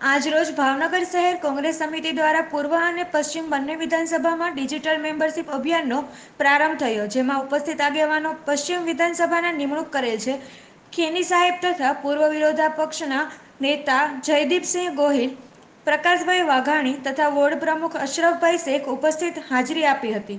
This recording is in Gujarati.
આજરોજ ભાવનગર શહેર કોંગ્રેસ સમિતિ દ્વારા પૂર્વ અને પશ્ચિમ બંને વિધાનસભામાં ડિજિટલ મેમ્બરશીપ અભિયાનનો પ્રારંભ થયો, જેમાં ઉપસ્થિત આગેવાનો પશ્ચિમ વિધાનસભાના નિમણૂક કરેલ છે. ખેની સાહેબ તથા પૂર્વ વિરોધા પક્ષના નેતા જયદીપસિંહ ગોહિલ, પ્રકાશભાઈ વાઘાણી તથા વોર્ડ પ્રમુખ અશરફભાઈ શેખ ઉપસ્થિત હાજરી આપી હતી.